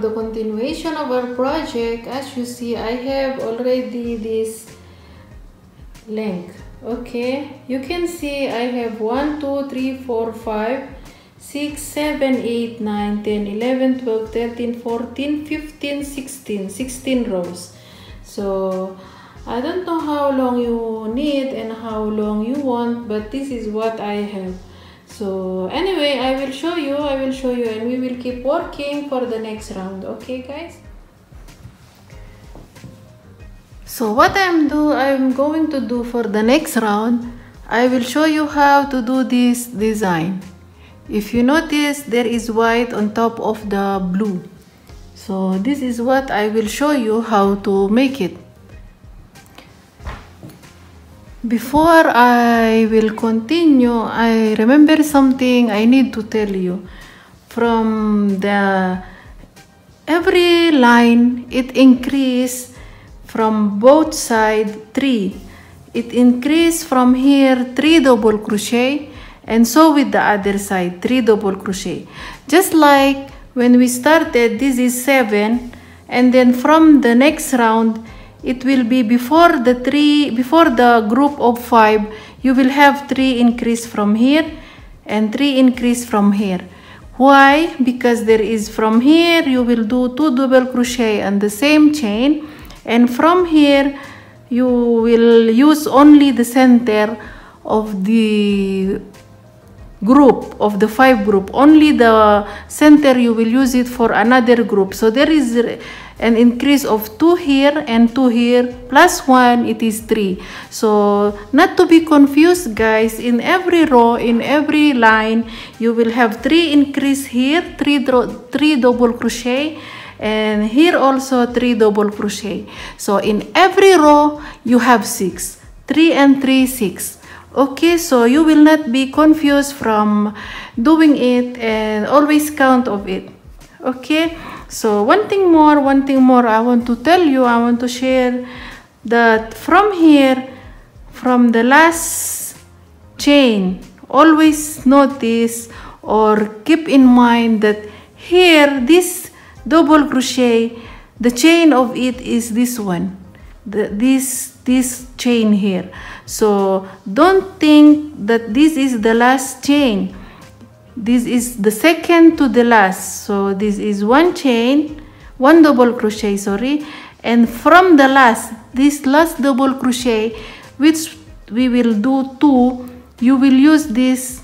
for the continuation of our project as you see I have already this length okay you can see I have 1 2 3 4 5 6 7 8 9 10 11 12 13 14 15 16 16 rows. So I don't know how long you need and how long you want but this is what I have so anyway I will show you I will show you and we will keep working for the next round okay guys? So what I'm do I'm going to do for the next round I will show you how to do this design. If you notice there is white on top of the blue. So this is what I will show you how to make it before I will continue I remember something I need to tell you. From the every line it increase from both side 3 it increase from here 3 double crochet and so with the other side 3 double crochet. Just like when we started this is 7 and then from the next round it will be before the 3 before the group of 5 you will have 3 increase from here and 3 increase from here. Why? Because there is from here you will do 2 double crochet on the same chain. And from here you will use only the center of the group of the five group only the center you will use it for another group. So there is an increase of two here and two here plus one it is three. So not to be confused guys in every row in every line you will have three increase here three three double crochet and here also three double crochet. So in every row you have six three and three six okay so you will not be confused from doing it and always count of it. Okay so one thing more one thing more i want to tell you i want to share that from here from the last chain always notice or keep in mind that here this double crochet the chain of it is this one the, this this chain here so don't think that this is the last chain. This is the second to the last. So this is one chain one double crochet sorry. And from the last this last double crochet which we will do two you will use this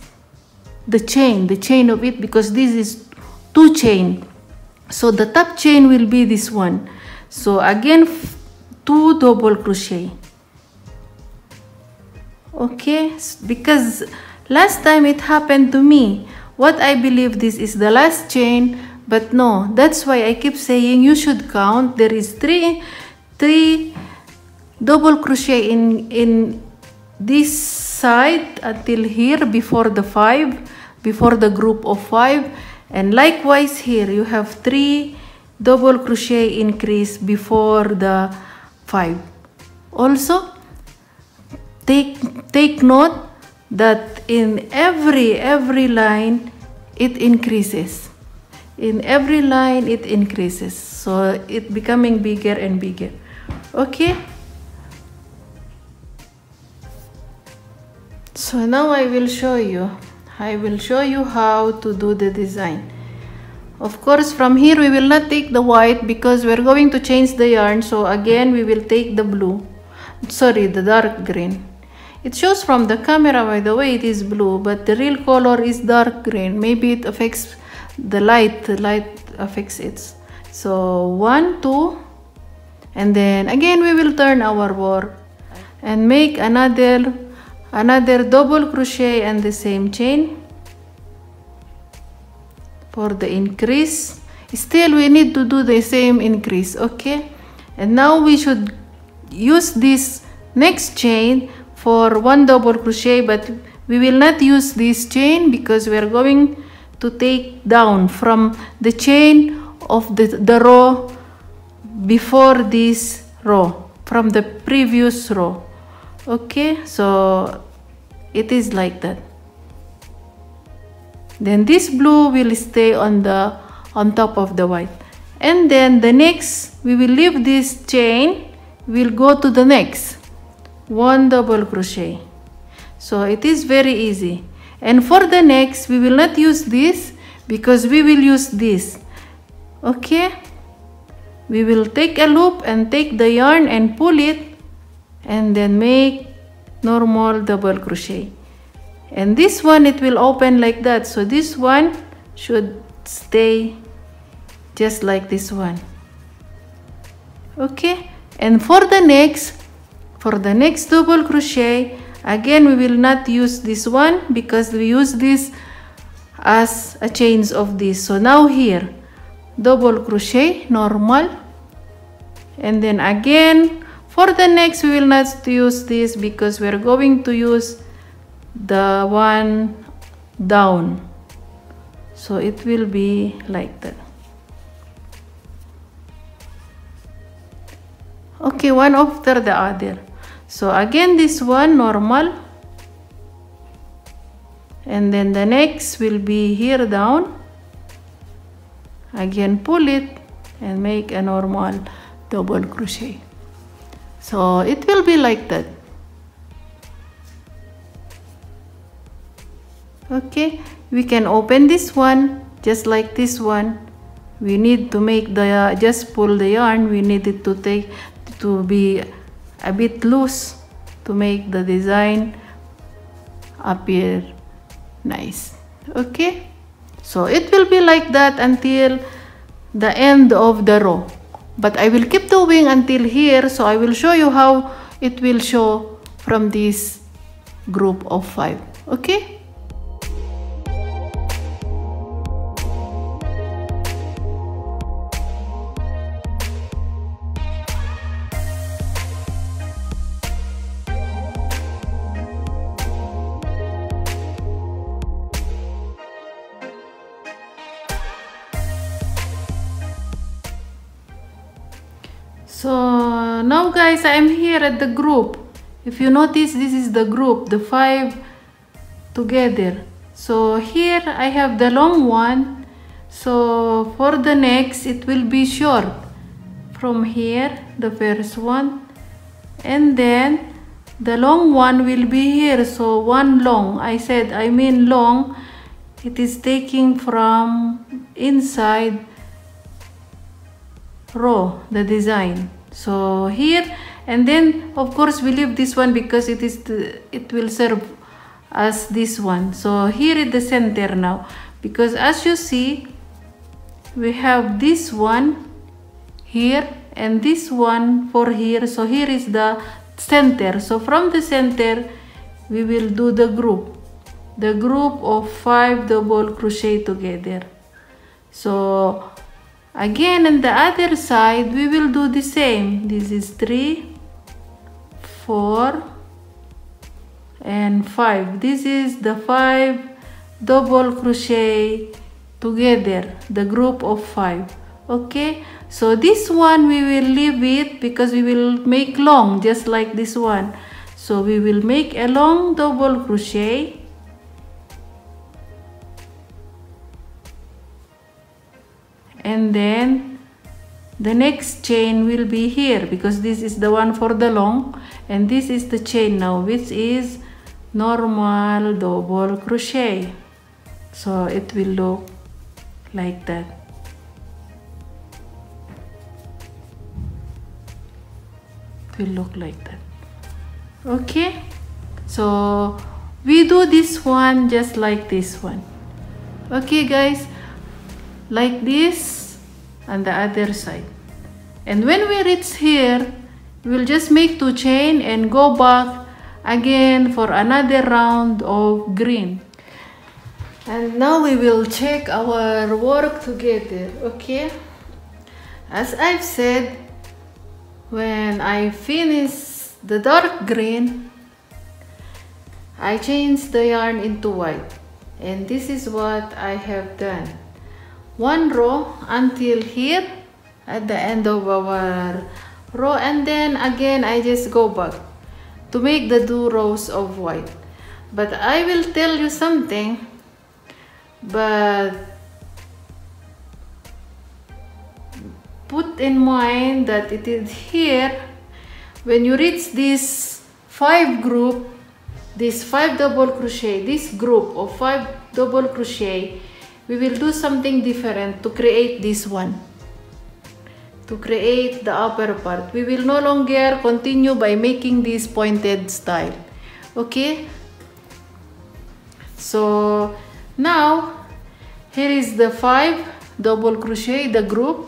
the chain the chain of it because this is two chain. So the top chain will be this one. So again two double crochet okay because last time it happened to me. What I believe this is the last chain but no that's why I keep saying you should count. There is three three double crochet in in this side until here before the five before the group of five. And likewise here you have three double crochet increase before the five. Also take take note that in every every line it increases in every line it increases so it becoming bigger and bigger okay so now i will show you I will show you how to do the design. Of course, from here we will not take the white because we're going to change the yarn. So again, we will take the blue. Sorry, the dark green. It shows from the camera, by the way, it is blue, but the real color is dark green. Maybe it affects the light, the light affects it. So one, two, and then again we will turn our work and make another another double crochet and the same chain for the increase still we need to do the same increase okay and now we should use this next chain for one double crochet but we will not use this chain because we are going to take down from the chain of the, the row before this row from the previous row. Okay so it is like that. Then this blue will stay on the on top of the white. And then the next we will leave this chain we'll go to the next one double crochet. So it is very easy. And for the next we will not use this because we will use this. Okay? We will take a loop and take the yarn and pull it and then make normal double crochet. And this one it will open like that. So this one should stay just like this one. Okay? And for the next for the next double crochet. Again we will not use this one because we use this as a chains of this. So now here double crochet normal. And then again for the next we will not use this because we're going to use the one down. So it will be like that. Okay one after the other so again this one normal. And then the next will be here down. Again pull it and make a normal double crochet. So it will be like that. Okay we can open this one just like this one. We need to make the just pull the yarn. We need it to take to be a bit loose to make the design appear nice okay? So it will be like that until the end of the row. But I will keep doing until here so I will show you how it will show from this group of five okay so now guys i am here at the group. If you notice this is the group the five together. So here i have the long one. So for the next it will be short. From here the first one. And then the long one will be here. So one long. I said i mean long. It is taking from inside row the design. So here and then of course we leave this one because it is the, it will serve as this one. So here is the center now. Because as you see we have this one here and this one for here. So here is the center. So from the center we will do the group. The group of five double crochet together. So again on the other side we will do the same. This is three four and five. This is the five double crochet together the group of five. Okay? So this one we will leave it because we will make long just like this one. So we will make a long double crochet and then the next chain will be here because this is the one for the long and this is the chain now which is normal double crochet. So it will look like that. It will look like that. Okay? So we do this one just like this one. Okay guys like this on the other side. And when we reach here we'll just make two chain and go back again for another round of green. And now we will check our work together okay? As I've said when I finish the dark green I change the yarn into white. And this is what I have done one row until here at the end of our row and then again I just go back to make the two rows of white. But I will tell you something but put in mind that it is here when you reach this five group this five double crochet this group of five double crochet we will do something different to create this one. To create the upper part. We will no longer continue by making this pointed style. Okay? So now here is the five double crochet the group.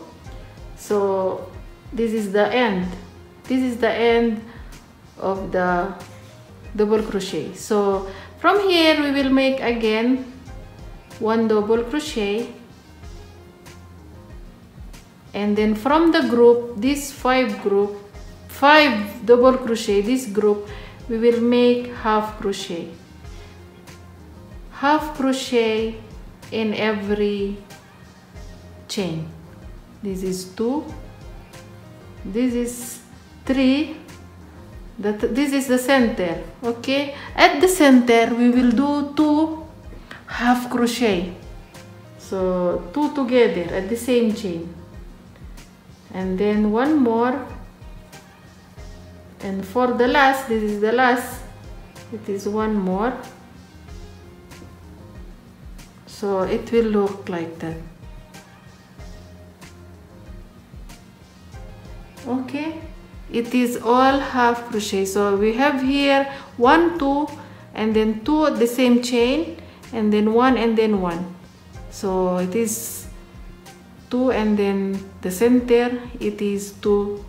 So this is the end. This is the end of the double crochet. So from here we will make again one double crochet. And then from the group this five group five double crochet this group we will make half crochet. Half crochet in every chain. This is two. This is three. That this is the center okay? At the center we will do two half crochet. So two together at the same chain. And then one more. And for the last this is the last. It is one more. So it will look like that. Okay. It is all half crochet. So we have here one two and then two at the same chain and then one and then one. So it is two and then the center it is two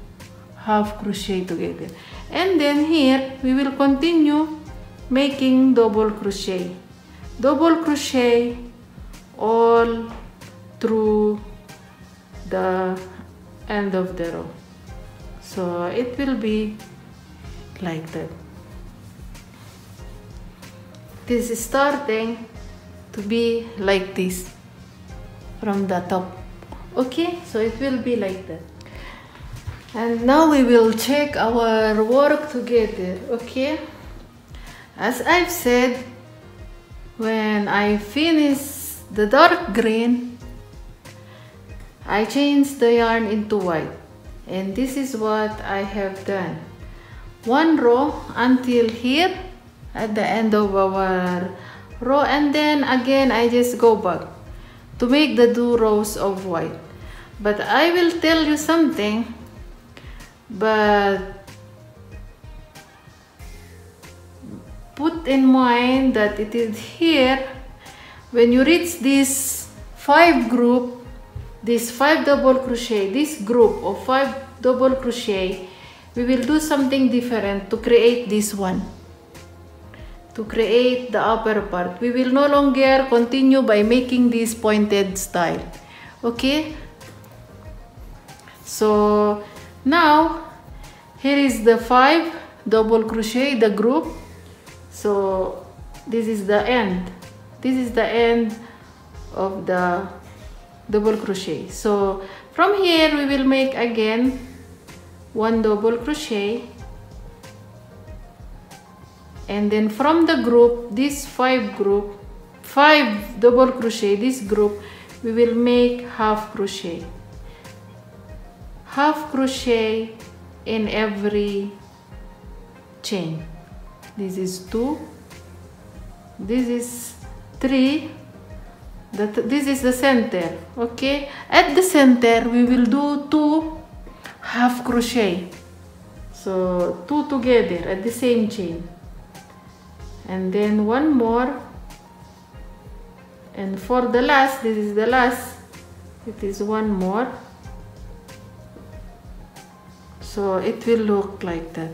half crochet together. And then here we will continue making double crochet. Double crochet all through the end of the row. So it will be like that is starting to be like this from the top. Okay so it will be like that. And now we will check our work together okay? As I've said when I finish the dark green I change the yarn into white. And this is what I have done. One row until here at the end of our row. And then again I just go back to make the two rows of white. But I will tell you something but put in mind that it is here. When you reach this five group this five double crochet this group of five double crochet we will do something different to create this one to create the upper part. We will no longer continue by making this pointed style. Okay? So now here is the five double crochet the group. So this is the end. This is the end of the double crochet. So from here we will make again one double crochet and then from the group this five group five double crochet this group we will make half crochet. Half crochet in every chain. This is two. This is three. That this is the center okay? At the center we will do two half crochet. So two together at the same chain and then one more. And for the last this is the last. It is one more. So it will look like that.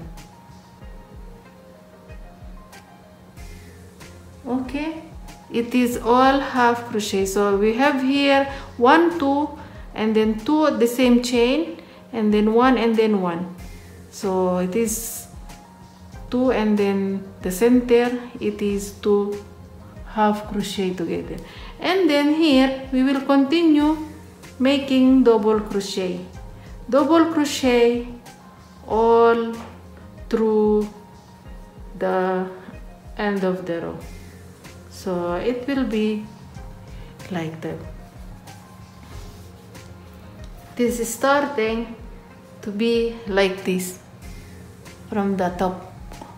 Okay. It is all half crochet. So we have here one two and then two the same chain and then one and then one. So it is two and then the center it is two half crochet together. And then here we will continue making double crochet. Double crochet all through the end of the row. So it will be like that. This is starting to be like this from the top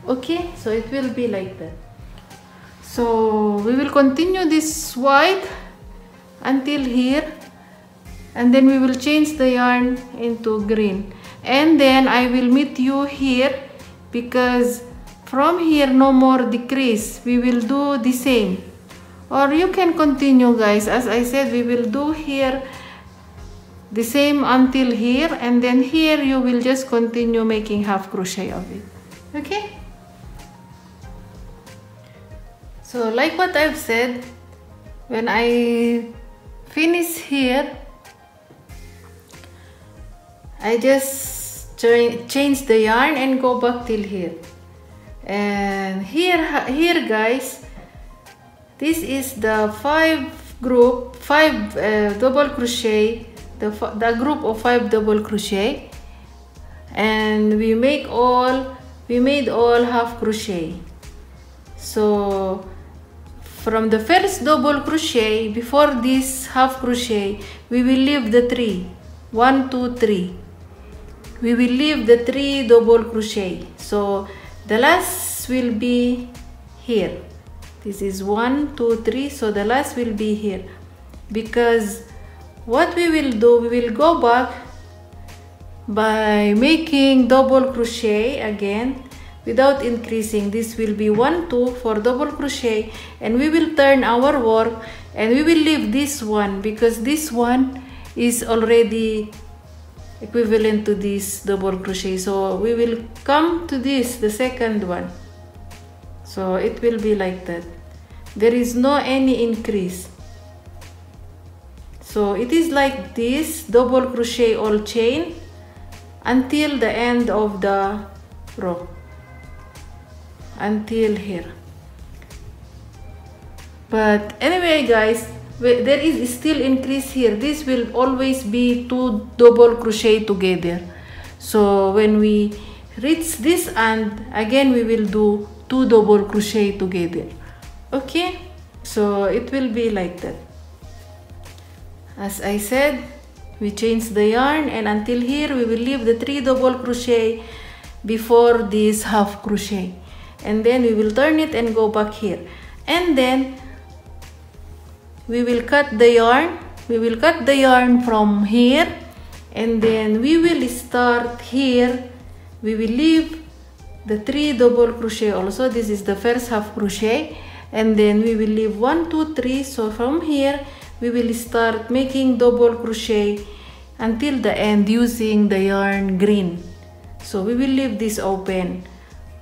okay so it will be like that. So we will continue this white until here and then we will change the yarn into green. And then I will meet you here because from here no more decrease. We will do the same. Or you can continue guys. As I said we will do here the same until here and then here you will just continue making half crochet of it. Okay so like what I've said when I finish here I just change the yarn and go back till here. And here here guys this is the five group five uh, double crochet the, the group of five double crochet. And we make all we made all half crochet. So from the first double crochet before this half crochet we will leave the three. One two three. We will leave the three double crochet. So the last will be here. This is one two three. So the last will be here. Because what we will do we will go back by making double crochet again without increasing this will be one two for double crochet and we will turn our work and we will leave this one because this one is already equivalent to this double crochet. So we will come to this the second one. So it will be like that. There is no any increase. So it is like this double crochet all chain until the end of the row until here. But anyway guys there is still increase here. This will always be two double crochet together. So when we reach this and again we will do two double crochet together. Okay? So it will be like that. As I said we change the yarn and until here we will leave the three double crochet before this half crochet and then we will turn it and go back here. And then we will cut the yarn. We will cut the yarn from here. And then we will start here. We will leave the three double crochet also. This is the first half crochet. And then we will leave one two three. So from here we will start making double crochet until the end using the yarn green. So we will leave this open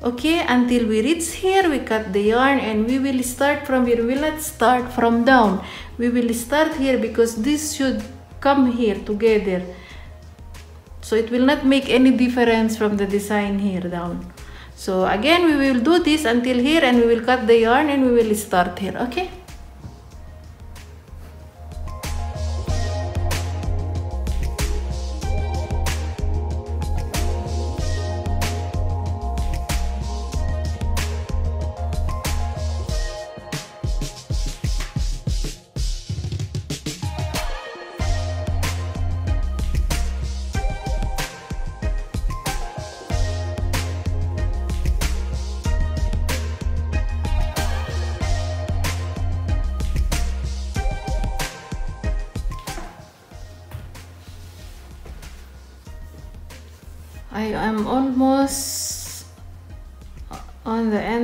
okay until we reach here we cut the yarn and we will start from here. We will not start from down. We will start here because this should come here together. So it will not make any difference from the design here down. So again we will do this until here and we will cut the yarn and we will start here okay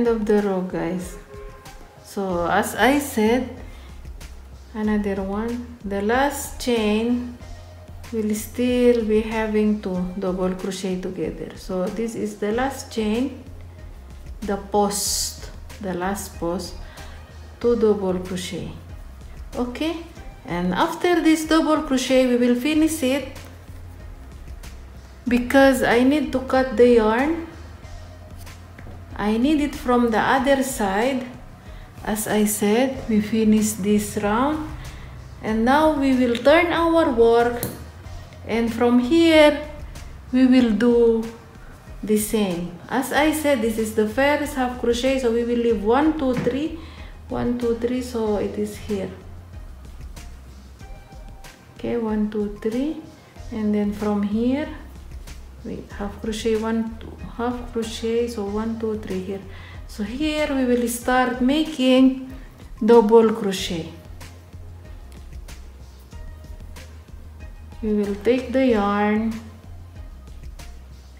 end of the row guys. So as I said another one. The last chain will still be having to double crochet together. So this is the last chain the post the last post two double crochet. Okay? And after this double crochet we will finish it because I need to cut the yarn I need it from the other side. As I said we finish this round. And now we will turn our work. And from here we will do the same. As I said this is the first half crochet so we will leave one two three. One two three so it is here. Okay one two three. And then from here wait half crochet one two, half crochet so one two three here. So here we will start making double crochet. We will take the yarn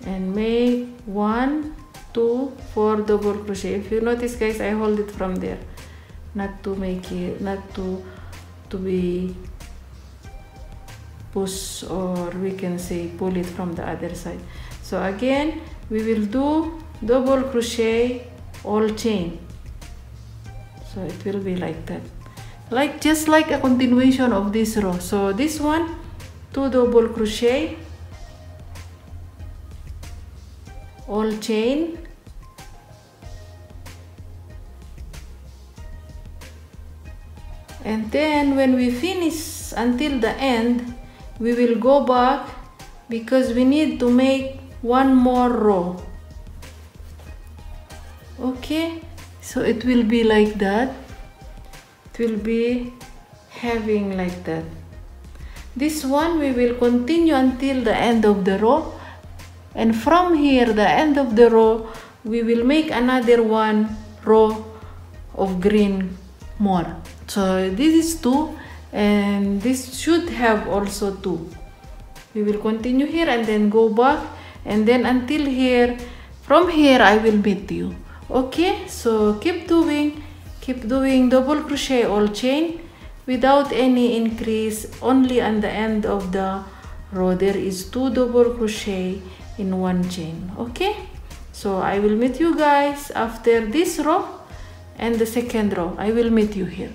and make one two four double crochet. If you notice guys i hold it from there. Not to make it not to to be push or we can say pull it from the other side. So again we will do double crochet all chain. So it will be like that. Like just like a continuation of this row. So this one two double crochet all chain. And then when we finish until the end we will go back because we need to make one more row. Okay? So it will be like that. It will be having like that. This one we will continue until the end of the row. And from here the end of the row we will make another one row of green more. So this is two and this should have also two we will continue here and then go back. And then until here from here i will meet you. Okay? So keep doing keep doing double crochet all chain without any increase. Only on the end of the row there is two double crochet in one chain. Okay? So i will meet you guys after this row and the second row. I will meet you here